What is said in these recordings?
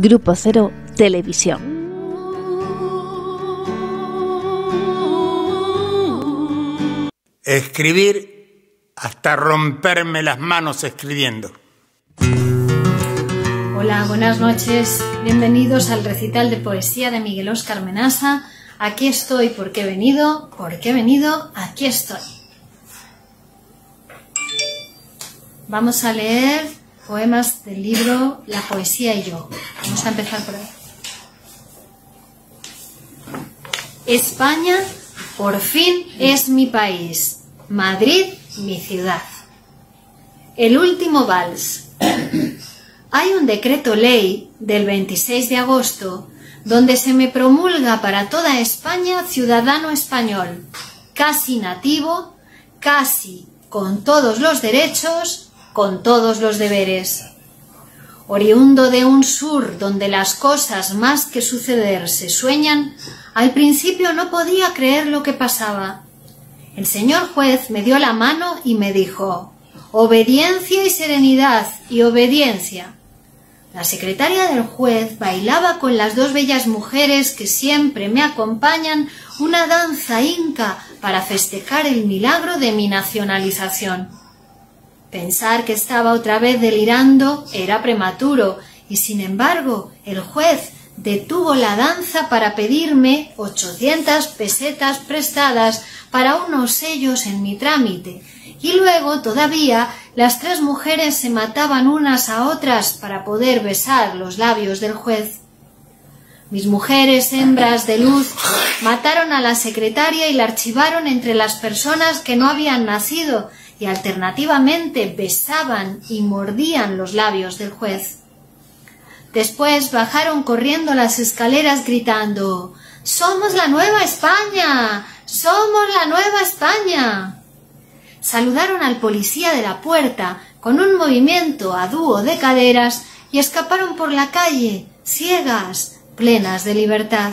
Grupo Cero Televisión. Escribir hasta romperme las manos escribiendo. Hola, buenas noches. Bienvenidos al recital de poesía de Miguel Oscar Menasa. Aquí estoy porque he venido, porque he venido, aquí estoy. Vamos a leer poemas del libro La poesía y yo. Vamos a empezar por ahí. España por fin es mi país, Madrid mi ciudad. El último vals. Hay un decreto ley del 26 de agosto donde se me promulga para toda España ciudadano español, casi nativo, casi con todos los derechos, con todos los deberes. Oriundo de un sur donde las cosas más que suceder se sueñan, al principio no podía creer lo que pasaba. El señor juez me dio la mano y me dijo Obediencia y serenidad y obediencia. La secretaria del juez bailaba con las dos bellas mujeres que siempre me acompañan una danza inca para festejar el milagro de mi nacionalización. Pensar que estaba otra vez delirando era prematuro, y sin embargo el juez detuvo la danza para pedirme ochocientas pesetas prestadas para unos sellos en mi trámite, y luego todavía las tres mujeres se mataban unas a otras para poder besar los labios del juez. Mis mujeres hembras de luz mataron a la secretaria y la archivaron entre las personas que no habían nacido y alternativamente besaban y mordían los labios del juez. Después bajaron corriendo las escaleras gritando Somos la nueva España. Somos la nueva España. Saludaron al policía de la puerta con un movimiento a dúo de caderas y escaparon por la calle, ciegas, plenas de libertad.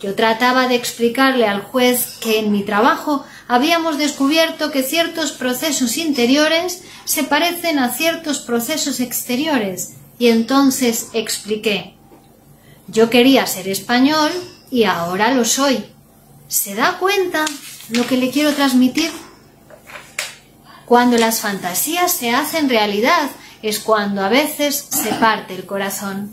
Yo trataba de explicarle al juez que en mi trabajo habíamos descubierto que ciertos procesos interiores se parecen a ciertos procesos exteriores, y entonces expliqué. Yo quería ser español y ahora lo soy. ¿Se da cuenta lo que le quiero transmitir? Cuando las fantasías se hacen realidad es cuando a veces se parte el corazón.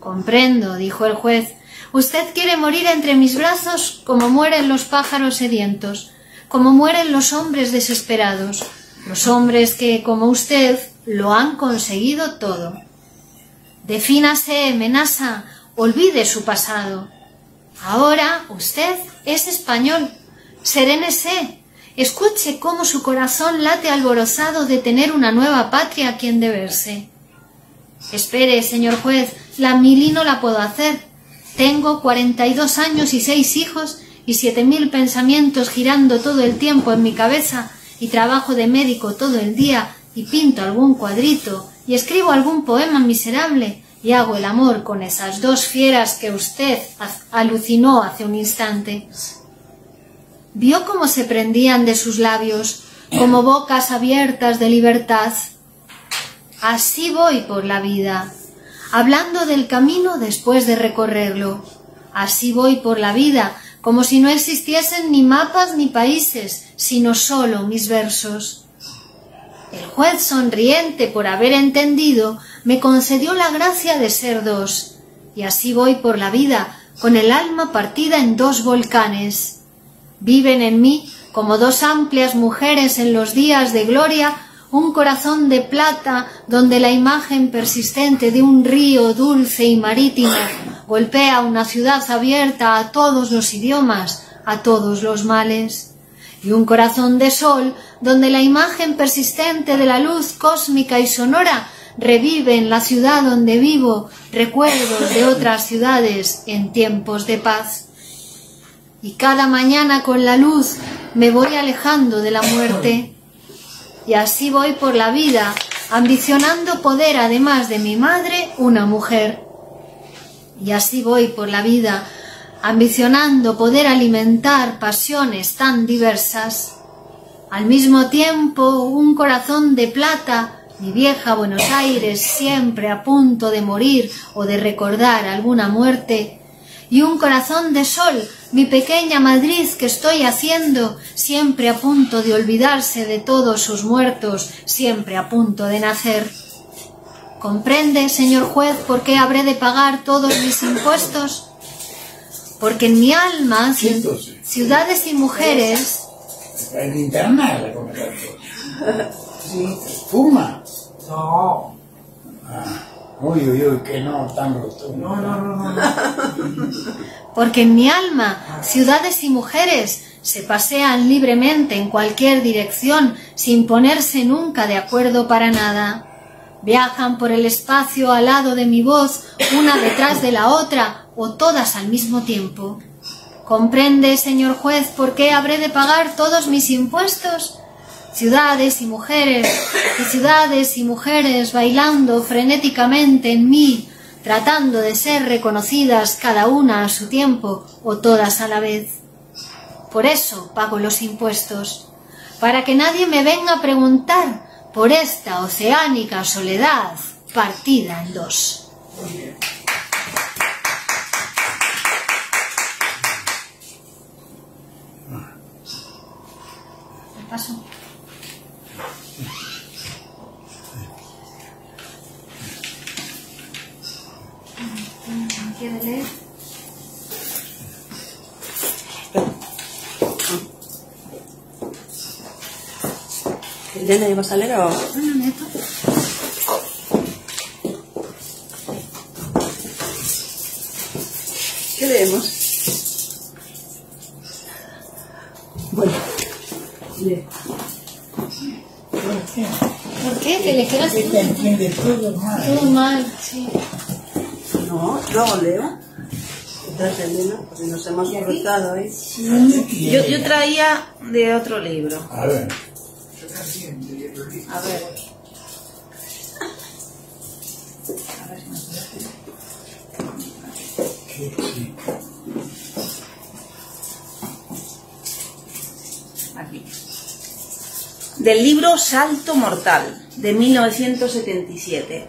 Comprendo, dijo el juez. Usted quiere morir entre mis brazos como mueren los pájaros sedientos, como mueren los hombres desesperados, los hombres que, como usted, lo han conseguido todo. Defínase, Menasa, olvide su pasado. Ahora usted es español. Serénese, Escuche cómo su corazón late alborozado de tener una nueva patria a quien deberse. Espere, señor juez, la mili no la puedo hacer. Tengo cuarenta y dos años y seis hijos y siete mil pensamientos girando todo el tiempo en mi cabeza y trabajo de médico todo el día y pinto algún cuadrito y escribo algún poema miserable y hago el amor con esas dos fieras que usted alucinó hace un instante vio cómo se prendían de sus labios como bocas abiertas de libertad. Así voy por la vida, hablando del camino después de recorrerlo. Así voy por la vida, como si no existiesen ni mapas ni países, sino sólo mis versos. El juez sonriente por haber entendido me concedió la gracia de ser dos, y así voy por la vida, con el alma partida en dos volcanes Viven en mí, como dos amplias mujeres en los días de gloria, un corazón de plata donde la imagen persistente de un río dulce y marítimo golpea una ciudad abierta a todos los idiomas, a todos los males, y un corazón de sol donde la imagen persistente de la luz cósmica y sonora revive en la ciudad donde vivo recuerdos de otras ciudades en tiempos de paz y cada mañana con la luz me voy alejando de la muerte. Y así voy por la vida, ambicionando poder, además de mi madre, una mujer. Y así voy por la vida, ambicionando poder alimentar pasiones tan diversas. Al mismo tiempo, un corazón de plata mi vieja Buenos Aires siempre a punto de morir o de recordar alguna muerte, y un corazón de sol, mi pequeña Madrid que estoy haciendo, siempre a punto de olvidarse de todos sus muertos, siempre a punto de nacer. ¿Comprende, señor juez, por qué habré de pagar todos mis impuestos? Porque en mi alma, ciudades y mujeres... En internet ¿Fuma? No. Ah. Uy, uy, uy, que no tan rotundo. No, no, no, no. Porque en mi alma, ciudades y mujeres se pasean libremente en cualquier dirección sin ponerse nunca de acuerdo para nada. Viajan por el espacio al lado de mi voz, una detrás de la otra o todas al mismo tiempo. ¿Comprende, señor juez, por qué habré de pagar todos mis impuestos? Ciudades y mujeres, y ciudades y mujeres bailando frenéticamente en mí, tratando de ser reconocidas cada una a su tiempo o todas a la vez. Por eso pago los impuestos, para que nadie me venga a preguntar por esta oceánica soledad partida en dos. paso. Leer o...? No, neto. ¿Qué leemos? Bueno, lee. ¿Por qué? ¿Por qué? ¿Te le quedas entiende todo mal. todo mal? Sí. No, luego leo. Porque nos hemos cruzado ahí. Yo, yo traía de otro libro. A ver. A ver. Aquí. Del libro Salto Mortal, de 1977.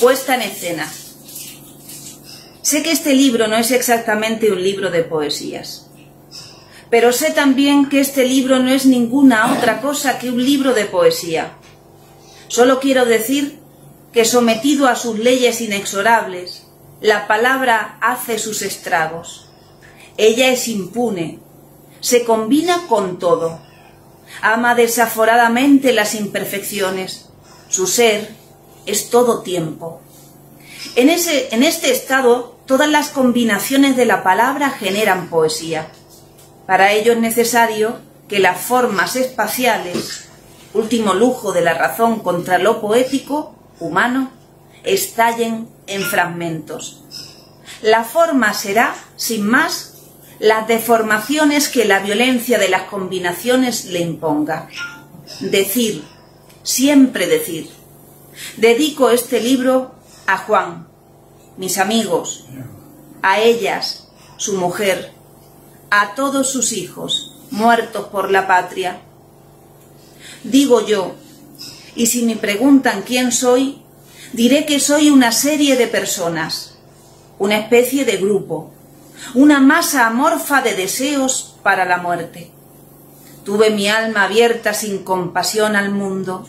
Puesta en escena. Sé que este libro no es exactamente un libro de poesías, pero sé también que este libro no es ninguna otra cosa que un libro de poesía. Solo quiero decir que sometido a sus leyes inexorables, la palabra hace sus estragos. Ella es impune, se combina con todo, ama desaforadamente las imperfecciones, su ser es todo tiempo. En, ese, en este estado, todas las combinaciones de la palabra generan poesía. Para ello es necesario que las formas espaciales, último lujo de la razón contra lo poético, humano, estallen en fragmentos. La forma será, sin más, las deformaciones que la violencia de las combinaciones le imponga. Decir, siempre decir. Dedico este libro a Juan, mis amigos, a ellas, su mujer, a todos sus hijos, muertos por la patria. Digo yo, y si me preguntan quién soy, diré que soy una serie de personas, una especie de grupo, una masa amorfa de deseos para la muerte. Tuve mi alma abierta sin compasión al mundo.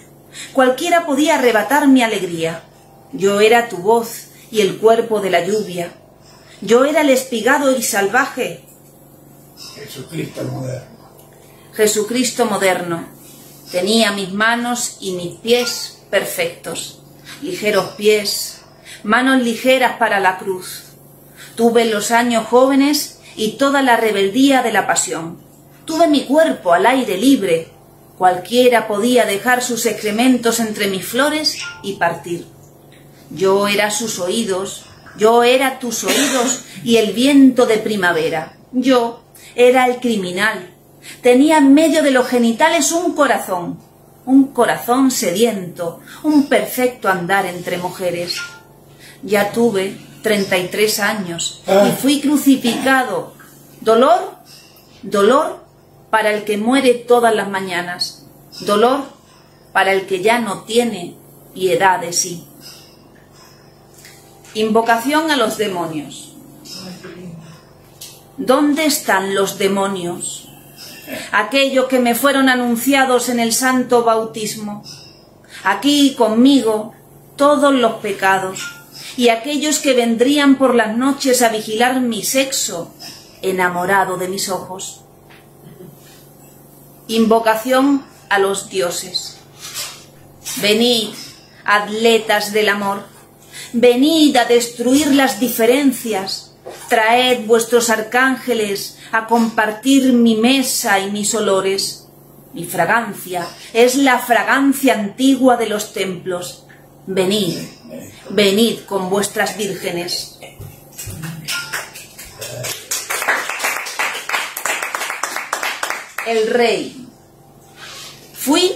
Cualquiera podía arrebatar mi alegría. Yo era tu voz y el cuerpo de la lluvia. Yo era el espigado y salvaje. Jesucristo moderno. Jesucristo moderno. Tenía mis manos y mis pies perfectos. Ligeros pies, manos ligeras para la cruz. Tuve los años jóvenes y toda la rebeldía de la pasión. Tuve mi cuerpo al aire libre. Cualquiera podía dejar sus excrementos entre mis flores y partir. Yo era sus oídos, yo era tus oídos y el viento de primavera. Yo era el criminal. Tenía en medio de los genitales un corazón, un corazón sediento, un perfecto andar entre mujeres. Ya tuve treinta y tres años y fui crucificado. Dolor, dolor para el que muere todas las mañanas. Dolor para el que ya no tiene piedad de sí. Invocación a los demonios. ¿Dónde están los demonios? Aquellos que me fueron anunciados en el santo bautismo. Aquí conmigo todos los pecados y aquellos que vendrían por las noches a vigilar mi sexo, enamorado de mis ojos. Invocación a los dioses. Venid, atletas del amor, venid a destruir las diferencias, traed vuestros arcángeles a compartir mi mesa y mis olores. Mi fragancia es la fragancia antigua de los templos. Venid, venid con vuestras vírgenes. El rey. Fui,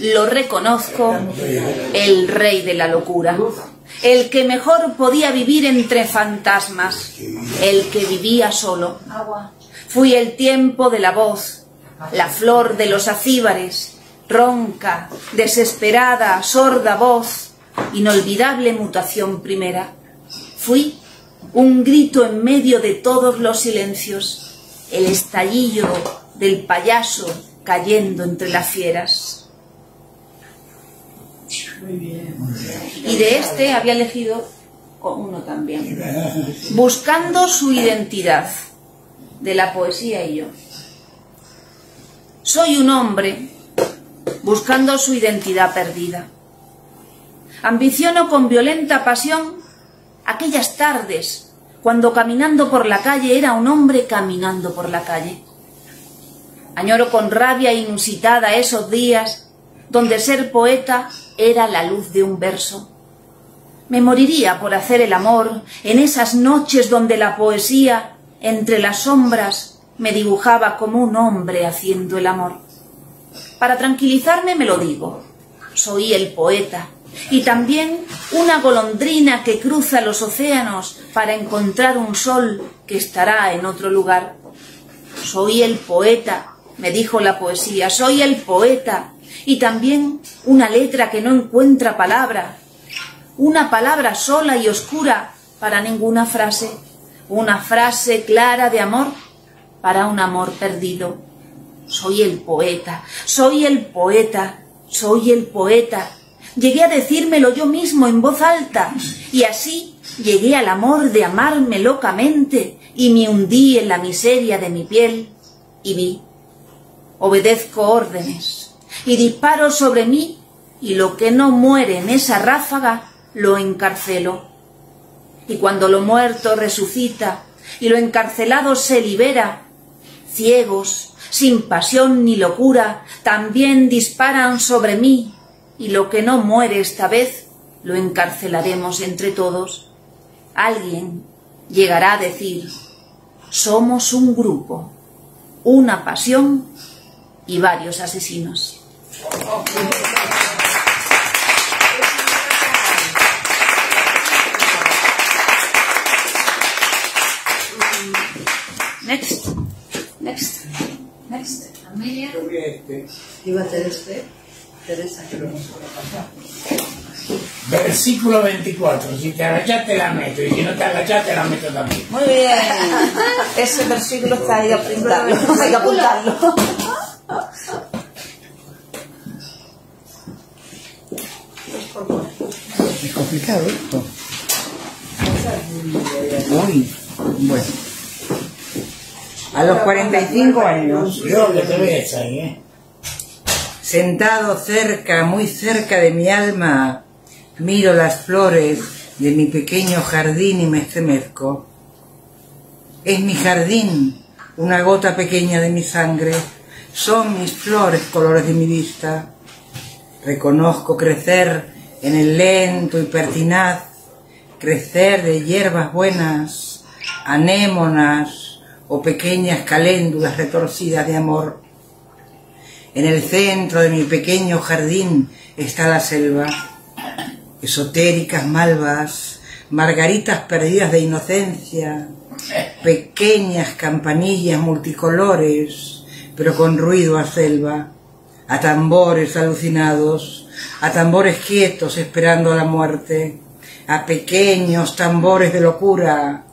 lo reconozco, el rey de la locura, el que mejor podía vivir entre fantasmas, el que vivía solo. Fui el tiempo de la voz, la flor de los acíbares, ronca, desesperada, sorda voz, inolvidable mutación primera. Fui un grito en medio de todos los silencios, el estallido del payaso cayendo entre las fieras. Y de este había elegido uno también. Buscando su identidad, de la poesía y yo. Soy un hombre buscando su identidad perdida. Ambiciono con violenta pasión aquellas tardes cuando caminando por la calle era un hombre caminando por la calle. Añoro con rabia inusitada esos días donde ser poeta era la luz de un verso. Me moriría por hacer el amor en esas noches donde la poesía, entre las sombras, me dibujaba como un hombre haciendo el amor. Para tranquilizarme me lo digo. Soy el poeta. Y también una golondrina que cruza los océanos para encontrar un sol que estará en otro lugar. Soy el poeta, me dijo la poesía, soy el poeta. Y también una letra que no encuentra palabra. Una palabra sola y oscura para ninguna frase. Una frase clara de amor para un amor perdido. Soy el poeta, soy el poeta, soy el poeta. Llegué a decírmelo yo mismo en voz alta y así llegué al amor de amarme locamente y me hundí en la miseria de mi piel y vi. Obedezco órdenes y disparo sobre mí y lo que no muere en esa ráfaga lo encarcelo. Y cuando lo muerto resucita y lo encarcelado se libera, ciegos, sin pasión ni locura, también disparan sobre mí, y lo que no muere esta vez lo encarcelaremos entre todos. Alguien llegará a decir, somos un grupo, una pasión y varios asesinos. Next. Next. Next. Amelia. Iba a ser este. Teresa. Versículo 24. Si te agachas te la meto y si no te agachas te la meto también. Muy bien. Ese versículo está ahí que apuntarlo. Hay que apuntarlo. Esto. Uy, bueno. A los 45 años, Yo que te ves ahí, ¿eh? sentado cerca, muy cerca de mi alma, miro las flores de mi pequeño jardín y me estremezco. Es mi jardín, una gota pequeña de mi sangre, son mis flores colores de mi vista. Reconozco crecer en el lento y pertinaz, crecer de hierbas buenas, anémonas o pequeñas caléndulas retorcidas de amor. En el centro de mi pequeño jardín está la selva, esotéricas malvas, margaritas perdidas de inocencia, pequeñas campanillas multicolores, pero con ruido a selva, a tambores alucinados, a tambores quietos esperando la muerte, a pequeños tambores de locura,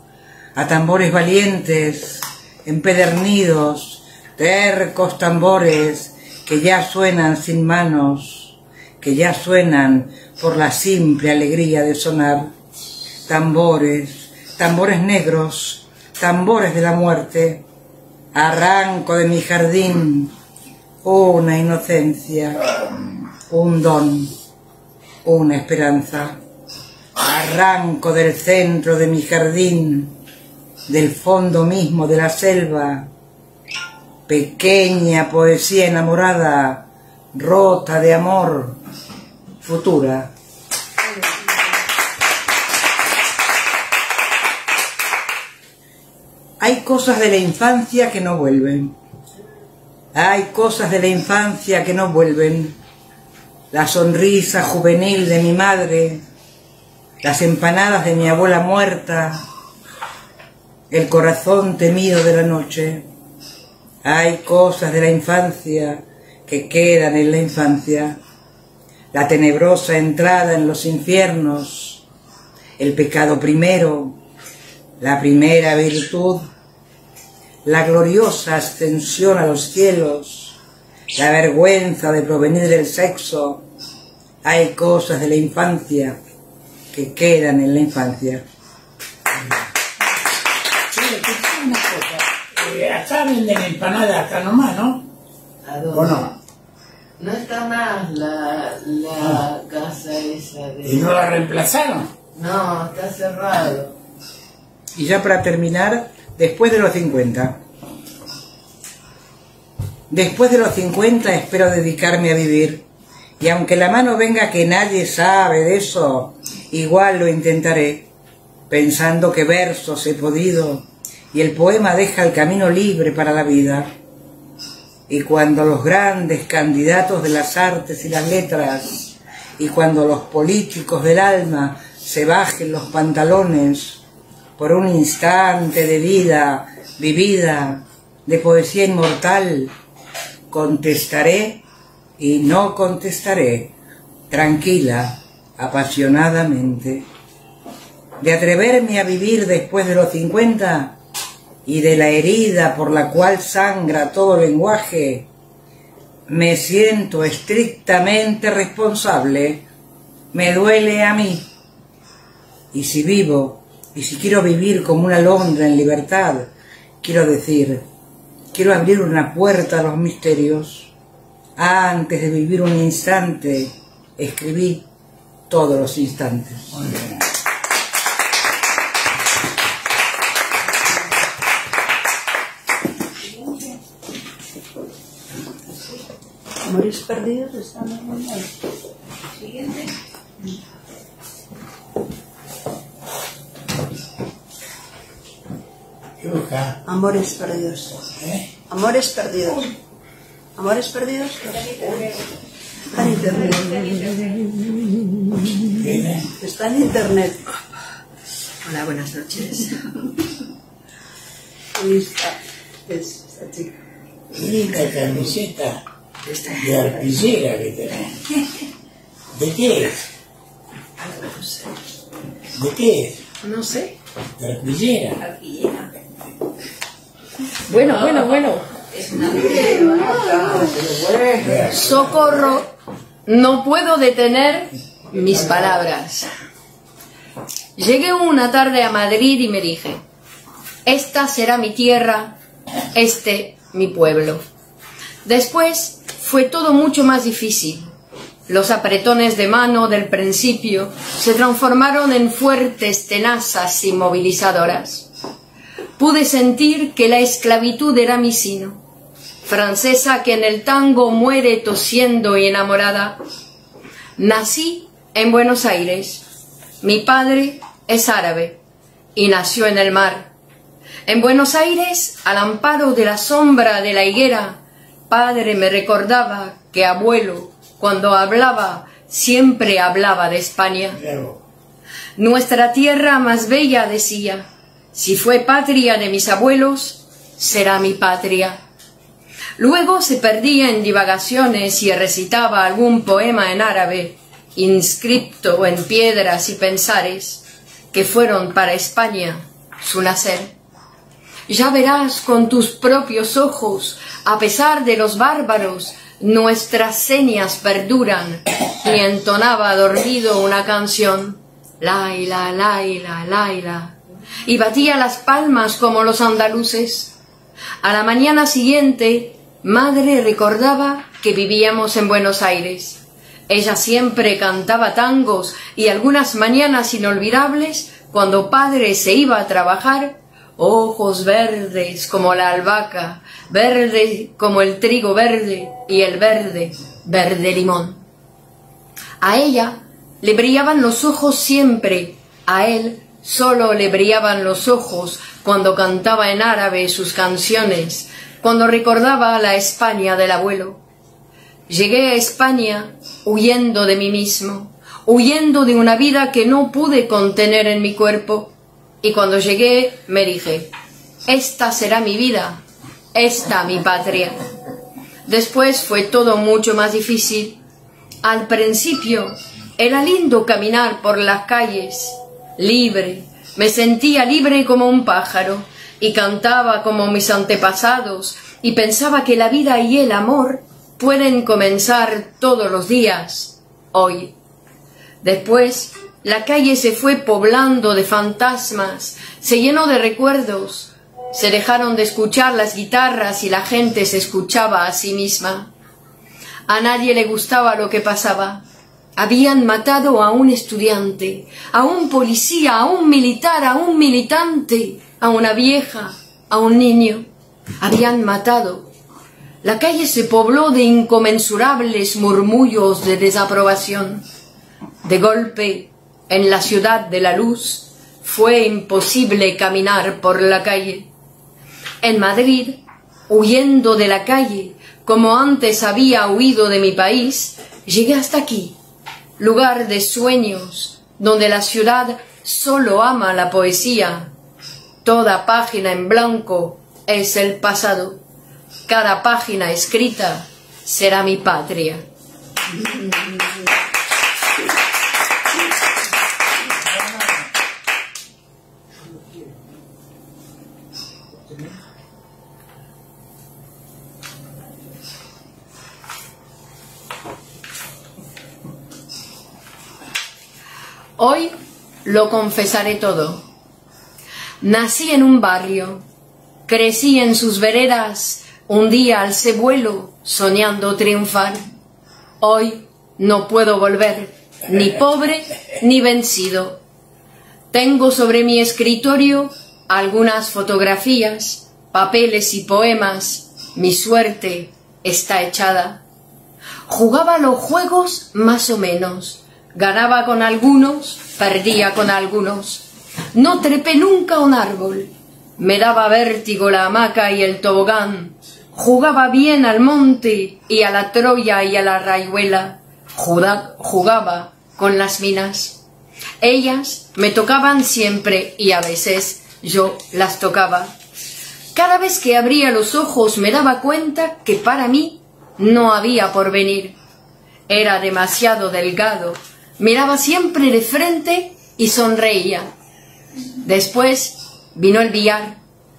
a tambores valientes, empedernidos, tercos tambores que ya suenan sin manos, que ya suenan por la simple alegría de sonar, tambores, tambores negros, tambores de la muerte, arranco de mi jardín una inocencia, un don, una esperanza. Arranco del centro de mi jardín, del fondo mismo de la selva, pequeña poesía enamorada, rota de amor, futura. Hay cosas de la infancia que no vuelven. Hay cosas de la infancia que no vuelven. La sonrisa juvenil de mi madre, las empanadas de mi abuela muerta, el corazón temido de la noche. Hay cosas de la infancia que quedan en la infancia. La tenebrosa entrada en los infiernos, el pecado primero, la primera virtud, la gloriosa ascensión a los cielos, la vergüenza de provenir del sexo. Hay cosas de la infancia que quedan en la infancia. Sí, escuchame una cosa. Eh, acá venden empanadas acá nomás, ¿no? ¿A ¿O dónde? no? No está más la, la casa esa ¿Y de... no la reemplazaron? No, está cerrado. Y ya para terminar, después de los 50. Después de los 50 espero dedicarme a vivir. Y aunque la mano venga que nadie sabe de eso, igual lo intentaré, pensando que versos he podido y el poema deja el camino libre para la vida. Y cuando los grandes candidatos de las artes y las letras, y cuando los políticos del alma se bajen los pantalones por un instante de vida vivida, de poesía inmortal, contestaré y no contestaré, tranquila, apasionadamente. De atreverme a vivir después de los cincuenta y de la herida por la cual sangra todo lenguaje, me siento estrictamente responsable, me duele a mí. Y si vivo, y si quiero vivir como una alondra en libertad, quiero decir, quiero abrir una puerta a los misterios. Antes de vivir un instante, escribí todos los instantes. Muy bien. Amores perdidos están muy mal. ¿Qué Amores perdidos. ¿Eh? Amores perdidos. Amores perdidos. Está en internet. Está en internet. Hola, buenas noches. Ahí está. Es esta chica. Linda camiseta Esta- de arpillera que tenés. ¿De qué es? No sé. ¿De qué es? No sé. De arpillera. Bueno, bueno, bueno. Socorro. No puedo detener mis palabras. Llegué una tarde a Madrid y me dije, esta será mi tierra, este mi pueblo. Después fue todo mucho más difícil. Los apretones de mano del principio se transformaron en fuertes tenazas inmovilizadoras. Pude sentir que la esclavitud era mi sino, francesa que en el tango muere tosiendo y enamorada. Nací en Buenos Aires. Mi padre es árabe y nació en el mar. En Buenos Aires, al amparo de la sombra de la higuera, padre me recordaba que abuelo, cuando hablaba, siempre hablaba de España. Nuestra tierra más bella, decía, si fue patria de mis abuelos, será mi patria. Luego se perdía en divagaciones y recitaba algún poema en árabe, inscripto en piedras y pensares, que fueron para España su nacer. Ya verás con tus propios ojos, a pesar de los bárbaros, nuestras señas perduran, y entonaba dormido una canción, Laila, Laila, Laila, y batía las palmas como los andaluces. A la mañana siguiente, madre recordaba que vivíamos en Buenos Aires. Ella siempre cantaba tangos y algunas mañanas inolvidables, cuando padre se iba a trabajar, ojos verdes como la albahaca, verde como el trigo verde y el verde, verde limón. A ella le brillaban los ojos siempre, a él solo le brillaban los ojos cuando cantaba en árabe sus canciones, cuando recordaba la España del abuelo. Llegué a España huyendo de mí mismo, huyendo de una vida que no pude contener en mi cuerpo, y cuando llegué me dije, esta será mi vida, esta mi patria. Después fue todo mucho más difícil. Al principio era lindo caminar por las calles, libre, me sentía libre como un pájaro, y cantaba como mis antepasados, y pensaba que la vida y el amor pueden comenzar todos los días, hoy. Después, la calle se fue poblando de fantasmas, se llenó de recuerdos, se dejaron de escuchar las guitarras y la gente se escuchaba a sí misma. A nadie le gustaba lo que pasaba. Habían matado a un estudiante, a un policía, a un militar, a un militante, a una vieja, a un niño. Habían matado. La calle se pobló de inconmensurables murmullos de desaprobación. De golpe, en la ciudad de la luz, fue imposible caminar por la calle. En Madrid, huyendo de la calle, como antes había huido de mi país, llegué hasta aquí, lugar de sueños, donde la ciudad solo ama la poesía. Toda página en blanco es el pasado. Cada página escrita será mi patria. Lo confesaré todo. Nací en un barrio, crecí en sus veredas, un día alcé vuelo soñando triunfar. Hoy no puedo volver, ni pobre ni vencido. Tengo sobre mi escritorio algunas fotografías, papeles y poemas. Mi suerte está echada. Jugaba los juegos más o menos Ganaba con algunos, perdía con algunos. No trepé nunca un árbol. Me daba vértigo la hamaca y el tobogán. Jugaba bien al monte y a la Troya y a la rayuela. Jugaba con las minas. Ellas me tocaban siempre y a veces yo las tocaba. Cada vez que abría los ojos me daba cuenta que para mí no había porvenir. Era demasiado delgado miraba siempre de frente y sonreía. Después vino el billar.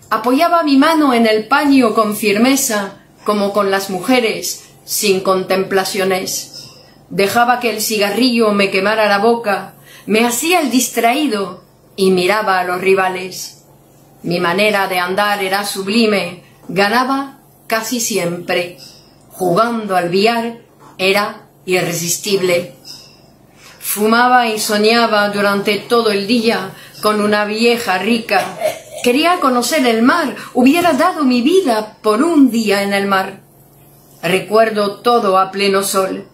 Apoyaba mi mano en el paño con firmeza, como con las mujeres, sin contemplaciones. Dejaba que el cigarrillo me quemara la boca, me hacía el distraído y miraba a los rivales. Mi manera de andar era sublime, ganaba casi siempre. Jugando al billar era irresistible. Fumaba y soñaba durante todo el día con una vieja rica. Quería conocer el mar, hubiera dado mi vida por un día en el mar. Recuerdo todo a pleno sol,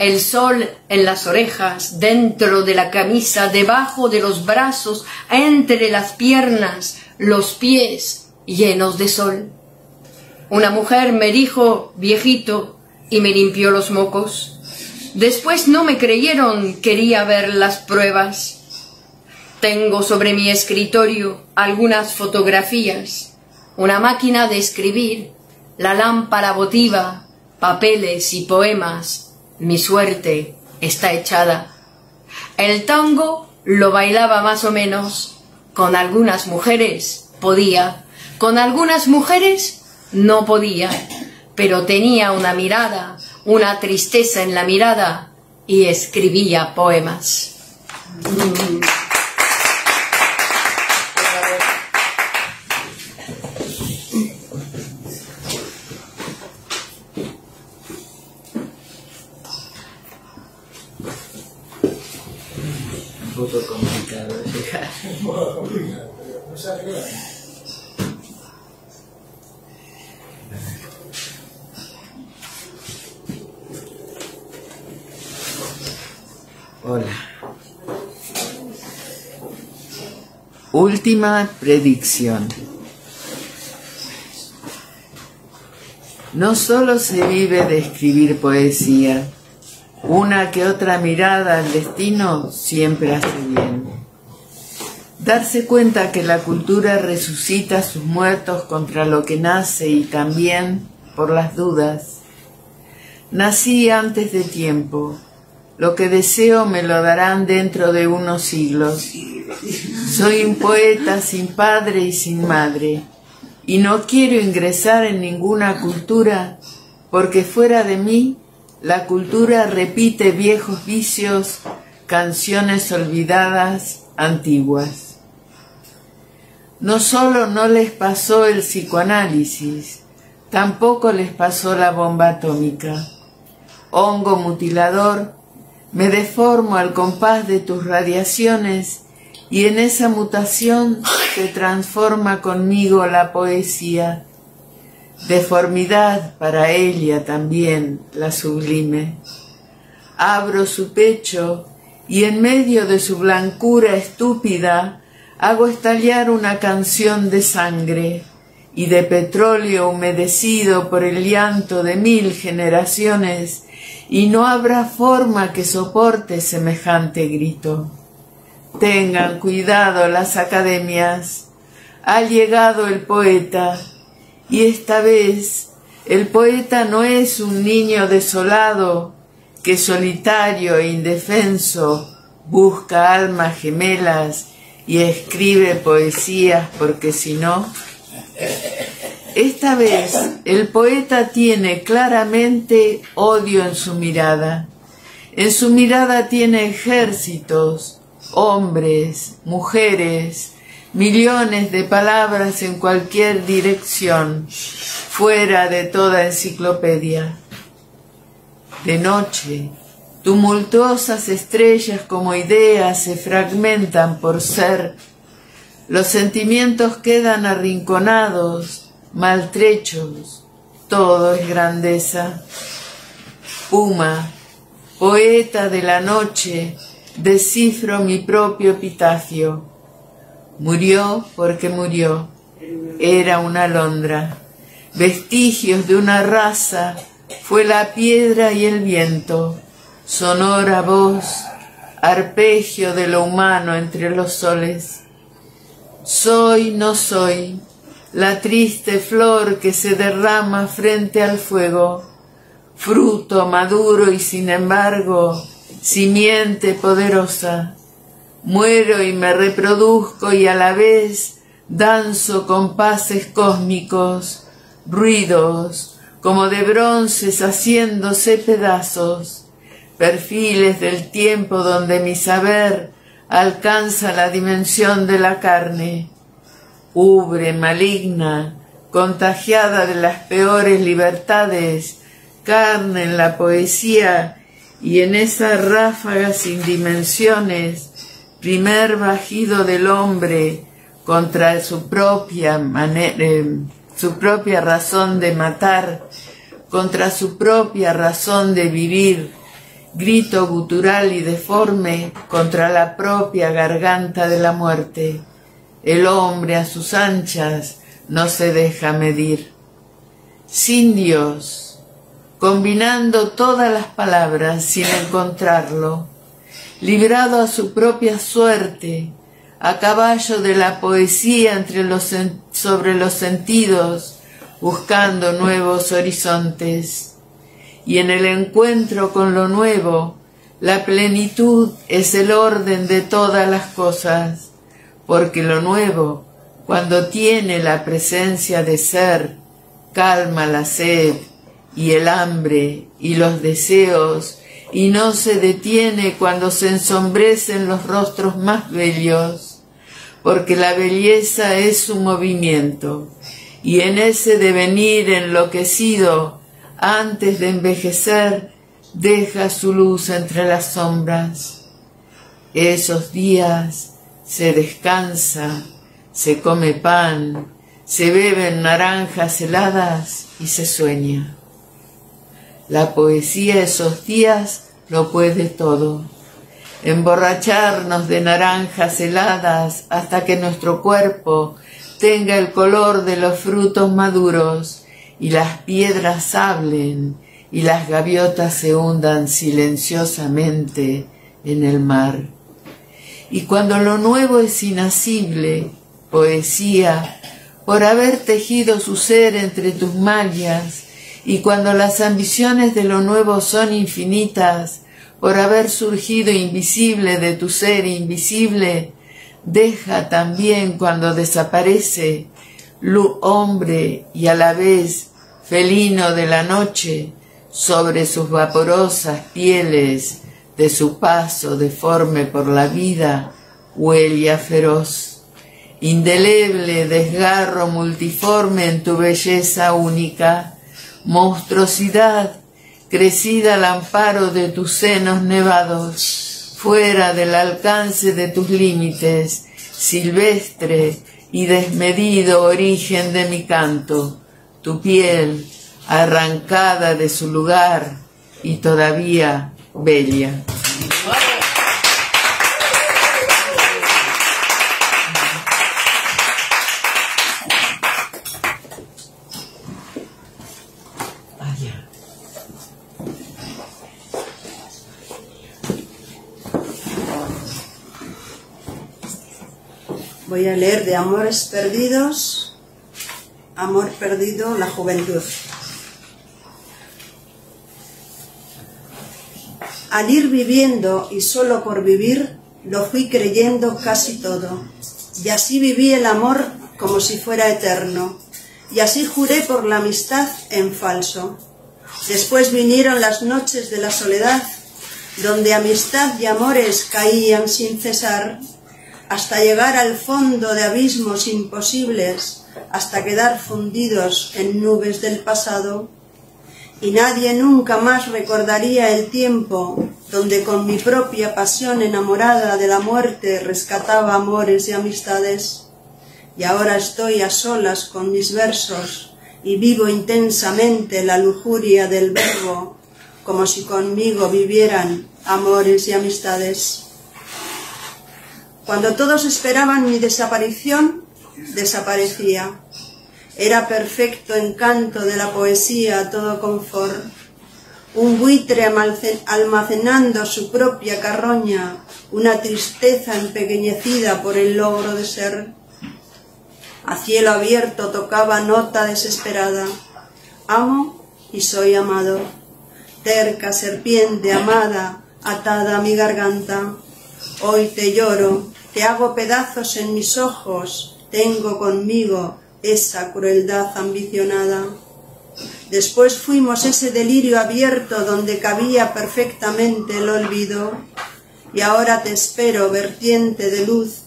el sol en las orejas, dentro de la camisa, debajo de los brazos, entre las piernas, los pies llenos de sol. Una mujer me dijo viejito y me limpió los mocos. Después no me creyeron, quería ver las pruebas. Tengo sobre mi escritorio algunas fotografías, una máquina de escribir, la lámpara votiva, papeles y poemas, mi suerte está echada. El tango lo bailaba más o menos, con algunas mujeres podía, con algunas mujeres no podía, pero tenía una mirada, una tristeza en la mirada y escribía poemas. Un poco complicado llegar. Hola. Última predicción. No solo se vive de escribir poesía, una que otra mirada al destino siempre hace bien. Darse cuenta que la cultura resucita a sus muertos contra lo que nace y también por las dudas. Nací antes de tiempo, lo que deseo me lo darán dentro de unos siglos. Soy un poeta sin padre y sin madre, y no quiero ingresar en ninguna cultura, porque fuera de mí la cultura repite viejos vicios, canciones olvidadas, antiguas. No solo no les pasó el psicoanálisis, tampoco les pasó la bomba atómica. Hongo mutilador, me deformo al compás de tus radiaciones y en esa mutación se transforma conmigo la poesía. Deformidad para ella también la sublime. Abro su pecho y en medio de su blancura estúpida hago estallar una canción de sangre y de petróleo humedecido por el llanto de mil generaciones y no habrá forma que soporte semejante grito. Tengan cuidado las academias. Ha llegado el poeta, y esta vez el poeta no es un niño desolado que solitario e indefenso busca almas gemelas y escribe poesías porque si no, esta vez el poeta tiene claramente odio en su mirada. En su mirada tiene ejércitos, hombres, mujeres, millones de palabras en cualquier dirección, fuera de toda enciclopedia. De noche, tumultuosas estrellas como ideas se fragmentan por ser. Los sentimientos quedan arrinconados, maltrechos, todo es grandeza. Puma, poeta de la noche, descifro mi propio epitafio. Murió porque murió, era una alondra, vestigios de una raza, fue la piedra y el viento, sonora voz, arpegio de lo humano entre los soles. Soy, no soy, la triste flor que se derrama frente al fuego, fruto maduro y sin embargo simiente poderosa. Muero y me reproduzco y a la vez danzo compases cósmicos, ruidos como de bronces haciéndose pedazos, perfiles del tiempo donde mi saber alcanza la dimensión de la carne. Ubre, maligna, contagiada de las peores libertades, carne en la poesía y en esa ráfaga sin dimensiones, primer bajido del hombre contra su propia eh, su propia razón de matar, contra su propia razón de vivir, grito gutural y deforme contra la propia garganta de la muerte. El hombre a sus anchas no se deja medir. Sin Dios, combinando todas las palabras sin encontrarlo, librado a su propia suerte, a caballo de la poesía entre los, sobre los sentidos, buscando nuevos horizontes. Y en el encuentro con lo nuevo, la plenitud es el orden de todas las cosas, porque lo nuevo, cuando tiene la presencia de ser, calma la sed y el hambre y los deseos, y no se detiene cuando se ensombrecen los rostros más bellos, porque la belleza es su movimiento, y en ese devenir enloquecido, antes de envejecer, deja su luz entre las sombras. Esos días se descansa, se come pan, se beben naranjas heladas y se sueña. La poesía esos días lo puede todo. Emborracharnos de naranjas heladas hasta que nuestro cuerpo tenga el color de los frutos maduros y las piedras hablen y las gaviotas se hundan silenciosamente en el mar. Y cuando lo nuevo es inasible, poesía, por haber tejido su ser entre tus mallas, y cuando las ambiciones de lo nuevo son infinitas, por haber surgido invisible de tu ser invisible, deja también cuando desaparece, hombre y a la vez felino de la noche, sobre sus vaporosas pieles, de su paso deforme por la vida, huella feroz. Indeleble desgarro multiforme en tu belleza única, monstruosidad crecida al amparo de tus senos nevados, fuera del alcance de tus límites, silvestre y desmedido origen de mi canto, tu piel arrancada de su lugar y todavía bella. Voy a leer de Amores Perdidos, Amor Perdido, la Juventud. Al ir viviendo y solo por vivir, lo fui creyendo casi todo. Y así viví el amor como si fuera eterno. Y así juré por la amistad en falso. Después vinieron las noches de la soledad, donde amistad y amores caían sin cesar hasta llegar al fondo de abismos imposibles, hasta quedar fundidos en nubes del pasado, y nadie nunca más recordaría el tiempo donde con mi propia pasión enamorada de la muerte rescataba amores y amistades, y ahora estoy a solas con mis versos y vivo intensamente la lujuria del verbo, como si conmigo vivieran amores y amistades. Cuando todos esperaban mi desaparición, desaparecía. Era perfecto encanto de la poesía todo confort. Un buitre almacenando su propia carroña, una tristeza empequeñecida por el logro de ser. A cielo abierto tocaba nota desesperada. Amo y soy amado. Terca serpiente amada, atada a mi garganta. Hoy te lloro, te hago pedazos en mis ojos, tengo conmigo esa crueldad ambicionada. Después fuimos ese delirio abierto donde cabía perfectamente el olvido, y ahora te espero vertiente de luz,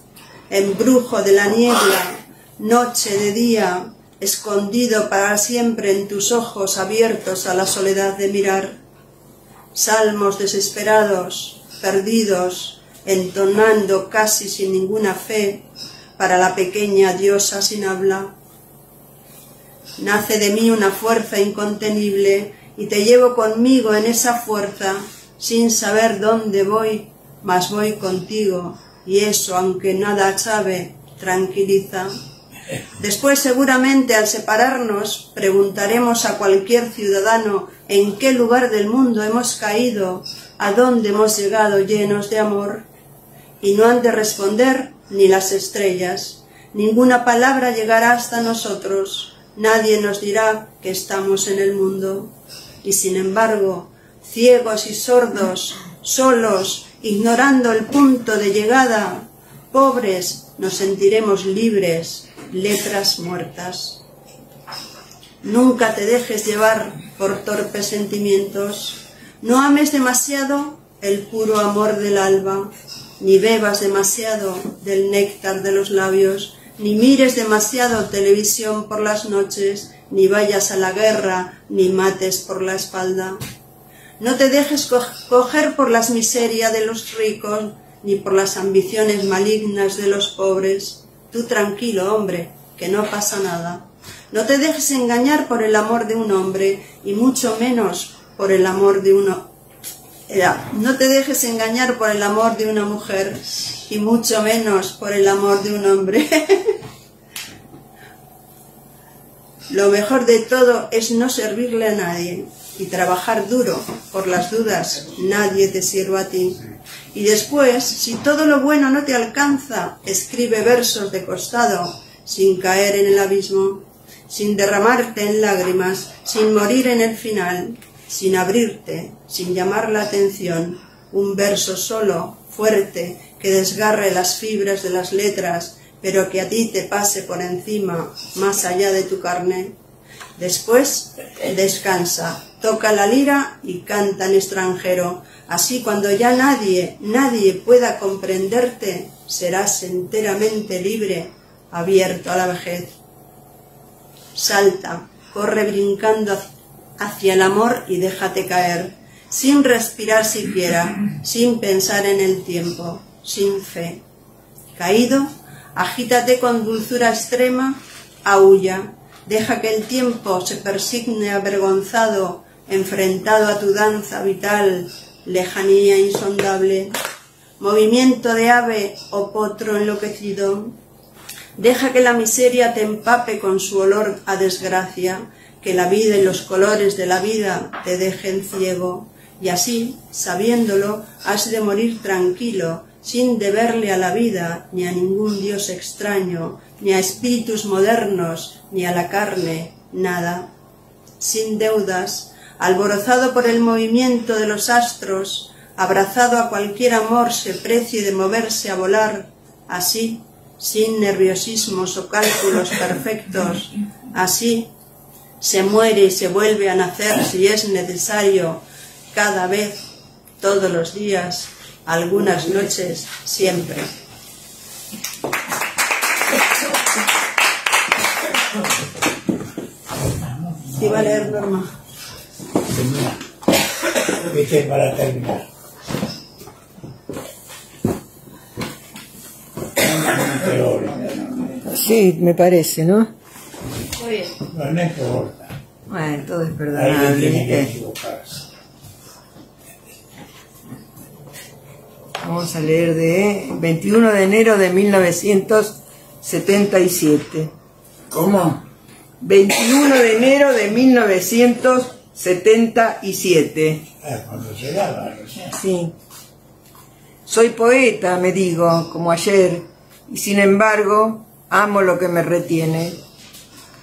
embrujo de la niebla, noche de día, escondido para siempre en tus ojos abiertos a la soledad de mirar. Salmos desesperados, perdidos, entonando casi sin ninguna fe para la pequeña diosa sin habla. Nace de mí una fuerza incontenible y te llevo conmigo en esa fuerza sin saber dónde voy, mas voy contigo y eso, aunque nada sabe, tranquiliza. Después seguramente al separarnos preguntaremos a cualquier ciudadano en qué lugar del mundo hemos caído, a dónde hemos llegado llenos de amor y no han de responder ni las estrellas. Ninguna palabra llegará hasta nosotros, nadie nos dirá que estamos en el mundo. Y sin embargo, ciegos y sordos, solos, ignorando el punto de llegada, pobres, nos sentiremos libres, letras muertas. Nunca te dejes llevar por torpes sentimientos, no ames demasiado el puro amor del alba, ni bebas demasiado del néctar de los labios, ni mires demasiado televisión por las noches, ni vayas a la guerra, ni mates por la espalda. No te dejes coger por las miserias de los ricos, ni por las ambiciones malignas de los pobres. Tú tranquilo, hombre, que no pasa nada. No te dejes engañar por el amor de un hombre, y mucho menos por el amor de uno. No te dejes engañar por el amor de una mujer, y mucho menos por el amor de un hombre. Lo mejor de todo es no servirle a nadie y trabajar duro por las dudas, nadie te sirva a ti. Y después, si todo lo bueno no te alcanza, escribe versos de costado, sin caer en el abismo, sin derramarte en lágrimas, sin morir en el final, sin abrirte, sin llamar la atención, un verso solo, fuerte, que desgarre las fibras de las letras, pero que a ti te pase por encima, más allá de tu carne. Después descansa, toca la lira y canta en extranjero. Así cuando ya nadie, nadie pueda comprenderte, serás enteramente libre, abierto a la vejez. Salta, corre brincando hacia el amor y déjate caer, sin respirar siquiera, sin pensar en el tiempo, sin fe. Caído, agítate con dulzura extrema, aúlla, deja que el tiempo se persigne avergonzado, enfrentado a tu danza vital, lejanía insondable, movimiento de ave o potro enloquecido. Deja que la miseria te empape con su olor a desgracia, que la vida y los colores de la vida te dejen ciego, y así, sabiéndolo, has de morir tranquilo, sin deberle a la vida, ni a ningún dios extraño, ni a espíritus modernos, ni a la carne, nada. Sin deudas, alborozado por el movimiento de los astros, abrazado a cualquier amor se precie de moverse a volar, así, sin nerviosismos o cálculos perfectos, así, se muere y se vuelve a nacer si es necesario, cada vez, todos los días, algunas noches, siempre. Iba a leer Norma. Viste para terminar. Sí, me parece, ¿no? Muy bien. No, no importa. Bueno, todo es Alguien perdonable, tiene que equivocarse. Vamos a leer de 21 de enero de 1977. ¿Cómo? 21 de enero de 1977. Ah, cuando llegaba recién. Sí. Soy poeta, me digo, como ayer, y sin embargo amo lo que me retiene.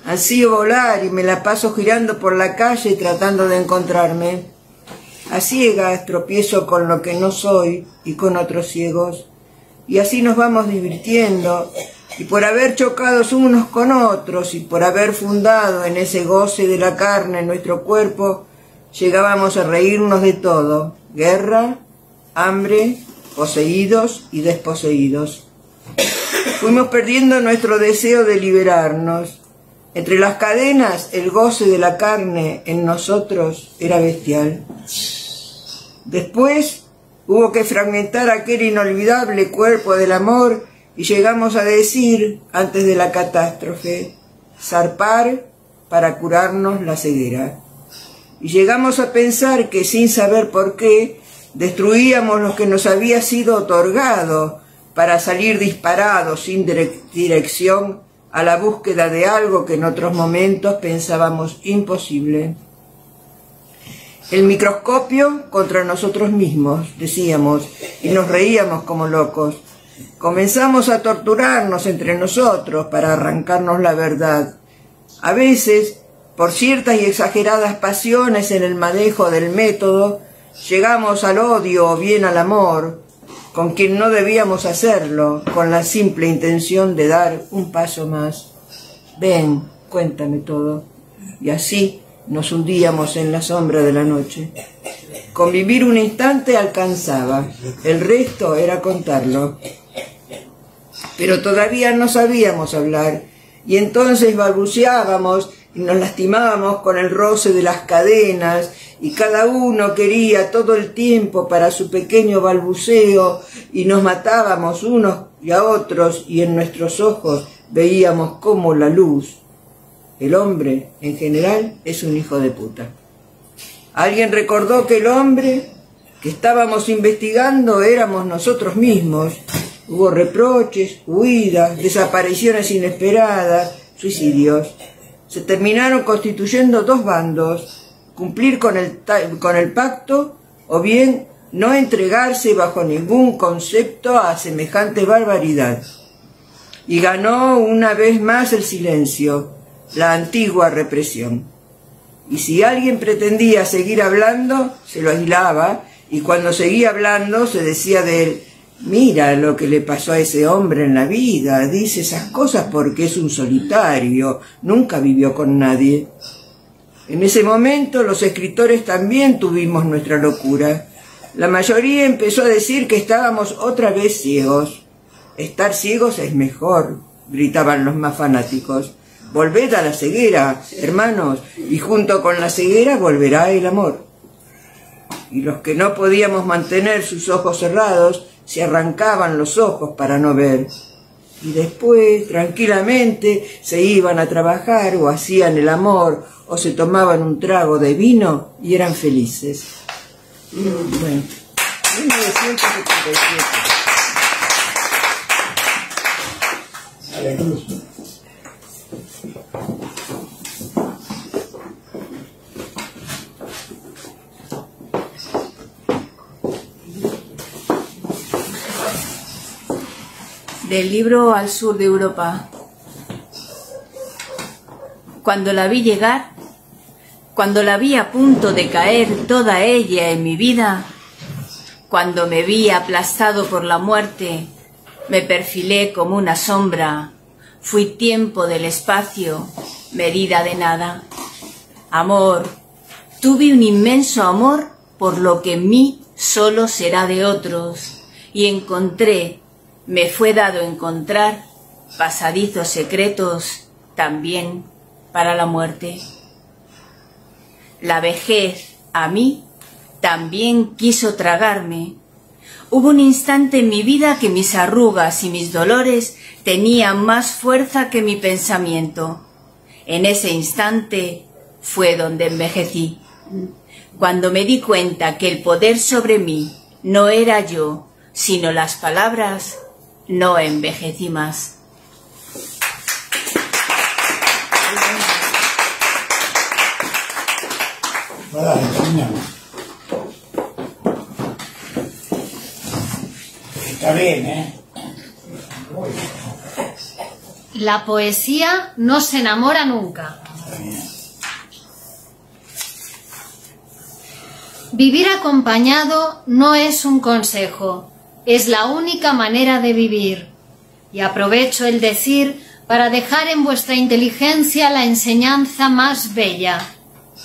Ansío volar y me la paso girando por la calle tratando de encontrarme. A ciegas tropiezo con lo que no soy y con otros ciegos. Y así nos vamos divirtiendo. Y por haber chocados unos con otros y por haber fundado en ese goce de la carne nuestro cuerpo, llegábamos a reírnos de todo. Guerra, hambre, poseídos y desposeídos. Fuimos perdiendo nuestro deseo de liberarnos. Entre las cadenas, el goce de la carne en nosotros era bestial. Después hubo que fragmentar aquel inolvidable cuerpo del amor y llegamos a decir, antes de la catástrofe, zarpar para curarnos la ceguera. Y llegamos a pensar que sin saber por qué, destruíamos lo que nos había sido otorgado para salir disparados sin direc- dirección a la búsqueda de algo que en otros momentos pensábamos imposible. El microscopio contra nosotros mismos, decíamos, y nos reíamos como locos. Comenzamos a torturarnos entre nosotros para arrancarnos la verdad. A veces, por ciertas y exageradas pasiones en el manejo del método, llegamos al odio o bien al amor, con quien no debíamos hacerlo, con la simple intención de dar un paso más. Ven, cuéntame todo. Y así nos hundíamos en la sombra de la noche. Convivir un instante alcanzaba, el resto era contarlo. Pero todavía no sabíamos hablar, y entonces balbuceábamos y nos lastimábamos con el roce de las cadenas, y cada uno quería todo el tiempo para su pequeño balbuceo, y nos matábamos unos y a otros, y en nuestros ojos veíamos como la luz. El hombre, en general, es un hijo de puta. Alguien recordó que el hombre que estábamos investigando éramos nosotros mismos. Hubo reproches, huidas, desapariciones inesperadas, suicidios. Se terminaron constituyendo dos bandos, cumplir con el, con el pacto o bien no entregarse bajo ningún concepto a semejante barbaridad. Y ganó una vez más el silencio, la antigua represión y si alguien pretendía seguir hablando, se lo aislaba, y cuando seguía hablando se decía de él, mira lo que le pasó a ese hombre en la vida, dice esas cosas porque es un solitario, nunca vivió con nadie. En ese momento los escritores también tuvimos nuestra locura. La mayoría empezó a decir que estábamos otra vez ciegos. Estar ciegos es mejor, gritaban los más fanáticos. Volved a la ceguera, hermanos, y junto con la ceguera volverá el amor. Y los que no podíamos mantener sus ojos cerrados, se arrancaban los ojos para no ver. Y después, tranquilamente, se iban a trabajar o hacían el amor o se tomaban un trago de vino y eran felices. Bueno, 1977. Del libro Al sur de Europa. Cuando la vi llegar, cuando la vi a punto de caer toda ella en mi vida, cuando me vi aplastado por la muerte, me perfilé como una sombra, fui tiempo del espacio, medida de nada. Amor, tuve un inmenso amor por lo que en mí solo será de otros, y encontré me fue dado encontrar pasadizos secretos también para la muerte. La vejez a mí también quiso tragarme. Hubo un instante en mi vida que mis arrugas y mis dolores tenían más fuerza que mi pensamiento. En ese instante fue donde envejecí. Cuando me di cuenta que el poder sobre mí no era yo, sino las palabras, no envejecí más. Está bien, ¿eh? La poesía no se enamora nunca. Vivir acompañado no es un consejo, es la única manera de vivir. Y aprovecho el decir para dejar en vuestra inteligencia la enseñanza más bella.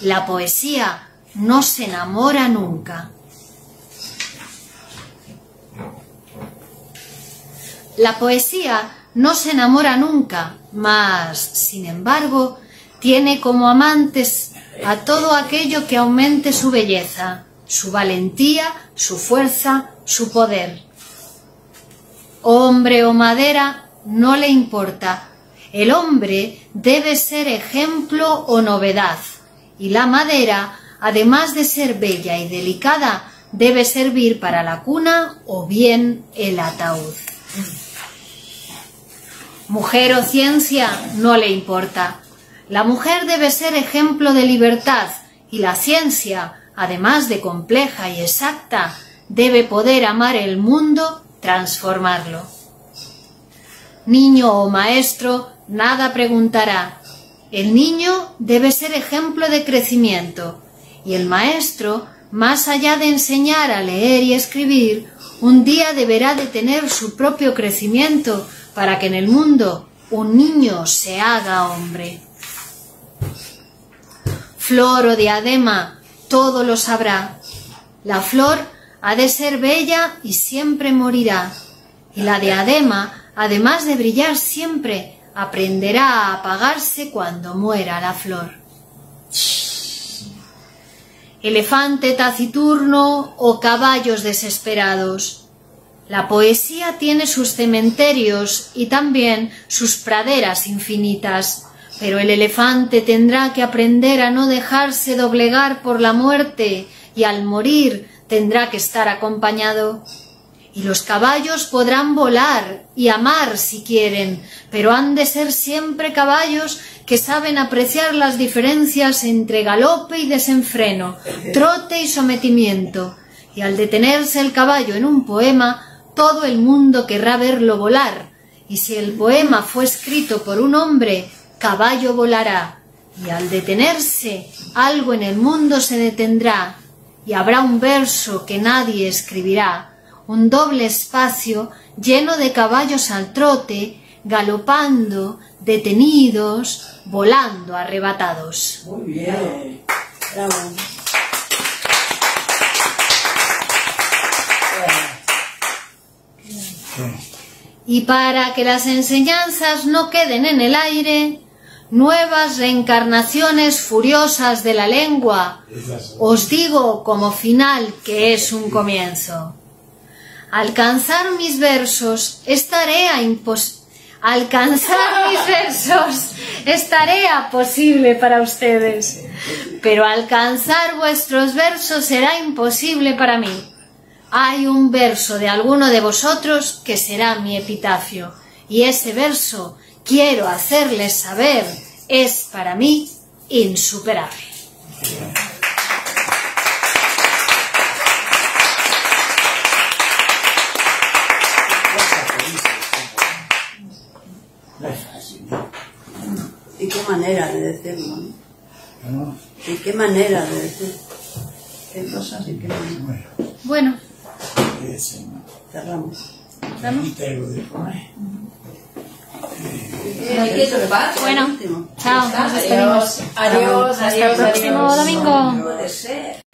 La poesía no se enamora nunca. La poesía no se enamora nunca, mas, sin embargo, tiene como amantes a todo aquello que aumente su belleza, su valentía, su fuerza, su poder hombre o madera, no le importa. El hombre debe ser ejemplo o novedad, y la madera, además de ser bella y delicada, debe servir para la cuna o bien el ataúd. Mujer o ciencia no le importa. La mujer debe ser ejemplo de libertad y la ciencia, además de compleja y exacta, debe poder amar el mundo transformarlo. Niño o maestro, nada preguntará. El niño debe ser ejemplo de crecimiento y el maestro, más allá de enseñar a leer y escribir, un día deberá de tener su propio crecimiento para que en el mundo un niño se haga hombre. Flor o diadema, todo lo sabrá. La flor ha de ser bella y siempre morirá. Y la diadema, además de brillar siempre, aprenderá a apagarse cuando muera la flor. Elefante taciturno o caballos desesperados. La poesía tiene sus cementerios y también sus praderas infinitas, pero el elefante tendrá que aprender a no dejarse doblegar por la muerte y al morir tendrá que estar acompañado. Y los caballos podrán volar y amar si quieren, pero han de ser siempre caballos que saben apreciar las diferencias entre galope y desenfreno, trote y sometimiento. Y al detenerse el caballo en un poema, todo el mundo querrá verlo volar. Y si el poema fue escrito por un hombre, caballo volará. Y al detenerse, algo en el mundo se detendrá. Y habrá un verso que nadie escribirá un doble espacio lleno de caballos al trote, galopando, detenidos, volando arrebatados. Muy bien. Bravo. Y para que las enseñanzas no queden en el aire, nuevas reencarnaciones furiosas de la lengua, os digo como final que es un comienzo. Alcanzar mis versos es tarea impos Alcanzar mis versos es tarea posible para ustedes, pero alcanzar vuestros versos será imposible para mí. Hay un verso de alguno de vosotros que será mi epitafio, y ese verso, quiero hacerles saber, es para mí insuperable. ¿Y qué manera de decirlo? ¿Y qué manera de decir? ¿Qué cosas y qué manera? Bueno, ¿no? Cerramos. Bueno, chao, nos despedimos. Adiós, adiós, Hasta el próximo domingo.